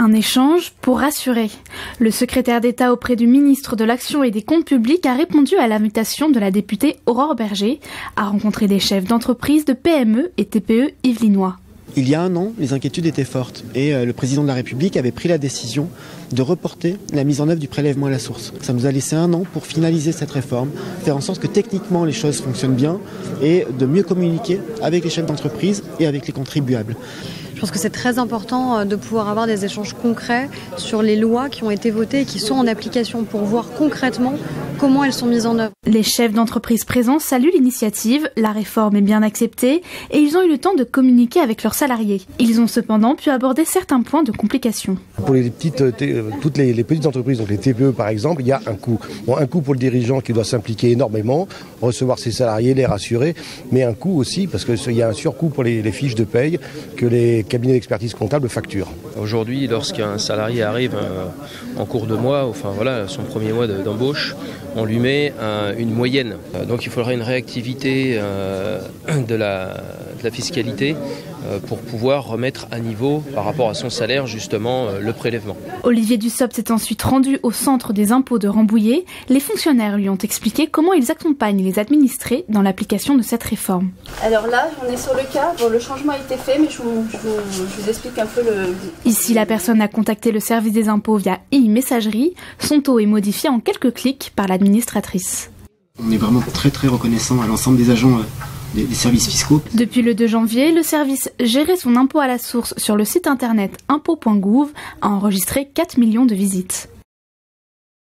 Un échange pour rassurer. Le secrétaire d'État auprès du ministre de l'Action et des Comptes publics a répondu à l'invitation de la députée Aurore Berger à rencontrer des chefs d'entreprise de PME et TPE yvelinois. Il y a un an, les inquiétudes étaient fortes et euh, le président de la République avait pris la décision de reporter la mise en œuvre du prélèvement à la source. Ça nous a laissé un an pour finaliser cette réforme, faire en sorte que techniquement les choses fonctionnent bien et de mieux communiquer avec les chefs d'entreprise et avec les contribuables. Je pense que c'est très important euh, de pouvoir avoir des échanges concrets sur les lois qui ont été votées et qui sont en application pour voir concrètement comment elles sont mises en œuvre. Les chefs d'entreprise présents saluent l'initiative, la réforme est bien acceptée et ils ont eu le temps de communiquer avec leurs salariés. Ils ont cependant pu aborder certains points de complication. Pour les petites, euh, euh, toutes les, petites entreprises, donc les TPE par exemple, il y a un coût. Bon, un coût pour le dirigeant qui doit s'impliquer énormément, recevoir ses salariés, les rassurer, mais un coût aussi parce qu'il y a un surcoût pour les, les fiches de paye que les cabinet d'expertise comptable facture. Aujourd'hui, lorsqu'un salarié arrive euh, en cours de mois, enfin voilà, son premier mois d'embauche, on lui met une moyenne. Euh, donc il faudrait une réactivité euh, de la, fiscalité pour pouvoir remettre à niveau par rapport à son salaire justement le prélèvement. Olivier Dussopt s'est ensuite rendu au centre des impôts de Rambouillet. Les fonctionnaires lui ont expliqué comment ils accompagnent les administrés dans l'application de cette réforme. Alors là, on est sur le cas, le changement a été fait, mais je vous, je vous explique un peu le... Ici, la personne a contacté le service des impôts via e-messagerie. Son taux est modifié en quelques clics par On est vraiment très très reconnaissant à l'ensemble des agents euh, des, services fiscaux. Depuis le 2 janvier, le service Gérer son impôt à la source sur le site internet impôt.gouv a enregistré 4 millions de visites.